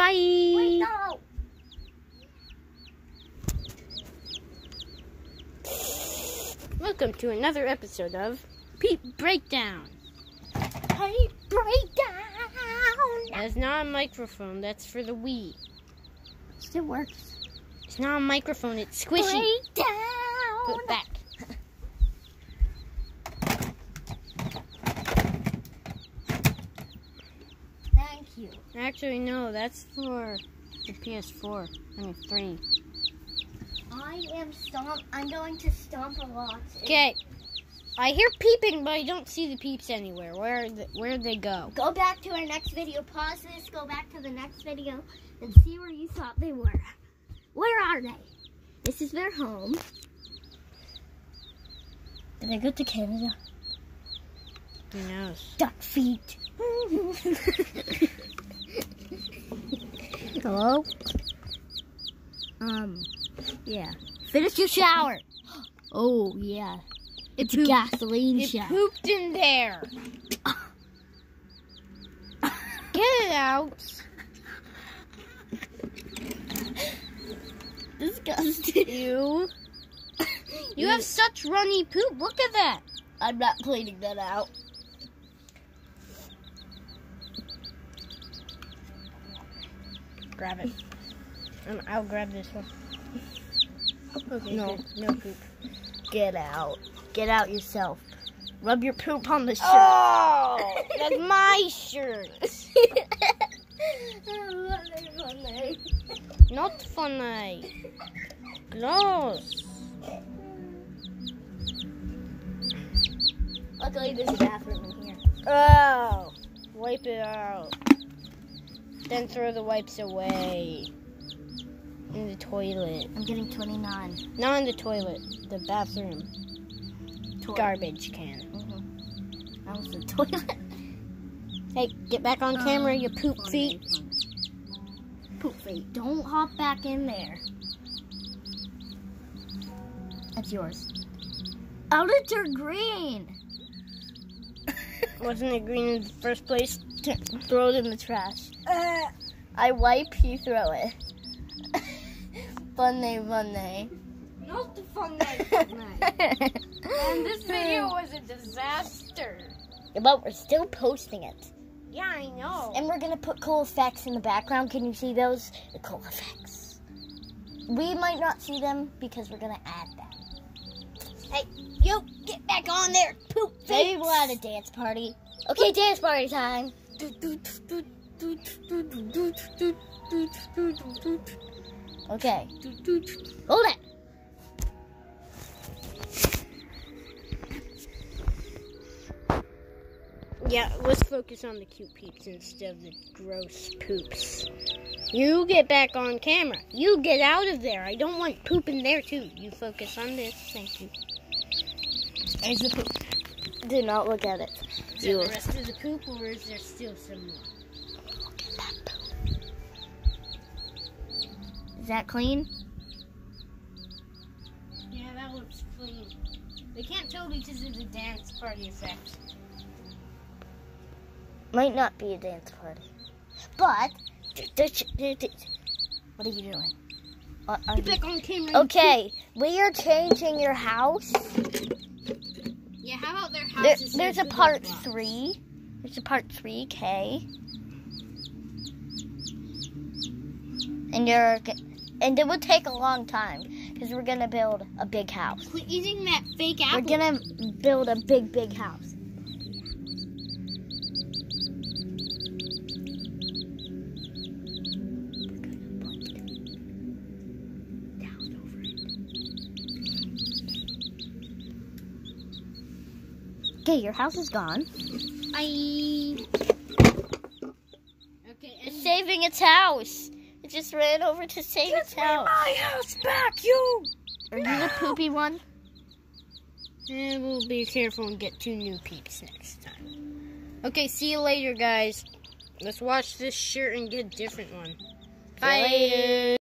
Bye. Wait, no. Welcome to another episode of Peep Breakdown. Hey, Breakdown. That's not a microphone. That's for the Wii. Still works. It's not a microphone. It's squishy. Break down. Put it back. Thank you. Actually, no. That's for the PS4. I mean, three. I am stomp. I'm going to stomp a lot. Okay. I hear peeping, but I don't see the peeps anywhere. Where the, where'd they go? Go back to our next video. Pause this. Go back to the next video and see where you thought they were. Where are they? This is their home. Did they go to Canada? Who knows? Duck feet. Hello? Um, yeah. Finish your shower. Oh, yeah. It's pooped- gasoline It shower. pooped in there. Get it out. Disgusting. You. You have such runny poop. Look at that. I'm not cleaning that out. Grab it. Um, I'll grab this one. Okay, No. good. No poop. Get out. Get out yourself. Rub your poop on the shirt. Oh, that's my shirt. Not funny. Gross. Luckily, there's a bathroom in here. Oh, wipe it out. Then throw the wipes away. In the toilet. I'm getting 29. Not in the toilet. The bathroom. Toilet. Garbage can. Mhm. That was the toilet. Hey, get back on camera, you poop Fun, feet. Poop feet. Don't hop back in there. That's yours. Did your green? Wasn't it green in the first place? T- throw it in the trash. Uh, I wipe, you throw it. Funny, funny. Not the fun night. and this video hmm. was a disaster. But we're still posting it. Yeah, I know. And we're gonna put cool effects in the background. Can you see those? The cool effects. We might not see them because we're gonna add them. Hey, you get back on there, poop Maybe we'll add a dance party. Okay, dance party time. Okay, hold it. Yeah, let's focus on the cute peeps instead of the gross poops. You get back on camera. You get out of there. I don't want poop in there too. You focus on this. Thank you. There's the poop. Do not look at it. Is You- that the rest of the poop, or is there still some more? Look at that poop. Is that clean? Yeah, that looks clean. They can't tell because of the dance party effect. Might not be a dance party, but what are you doing? Uh, are you- on camera. you Okay, we are changing your house. poop. Yeah, how about their There, there's a part three. There's a part three, K. And you're, and it would take a long time because we're gonna build a big house. Quit using that fake apple. We're gonna build a big, big house. Okay, your house is gone. I. Okay, It's saving its house. It just ran over to save its house. my house back, you. Are you the poopy one? And we'll be careful and get two new peeps next time. Okay, see you later, guys. Let's wash this shirt and get a different one. See. Bye.